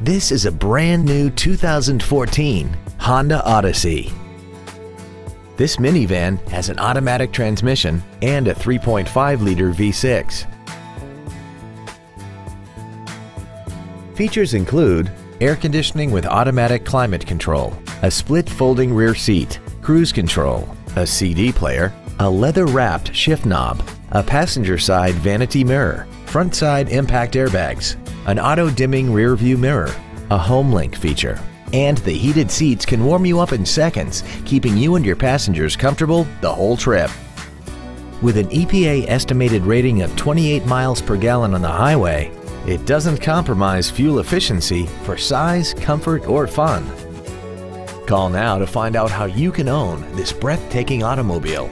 This is a brand new 2014 Honda Odyssey. This minivan has an automatic transmission and a 3.5-liter V6. Features include air conditioning with automatic climate control, a split folding rear seat, cruise control, a CD player, a leather-wrapped shift knob, a passenger side vanity mirror, front side impact airbags, an auto-dimming rear view mirror, a HomeLink feature, and the heated seats can warm you up in seconds, keeping you and your passengers comfortable the whole trip. With an EPA estimated rating of 28 miles per gallon on the highway, it doesn't compromise fuel efficiency for size, comfort, or fun. Call now to find out how you can own this breathtaking automobile.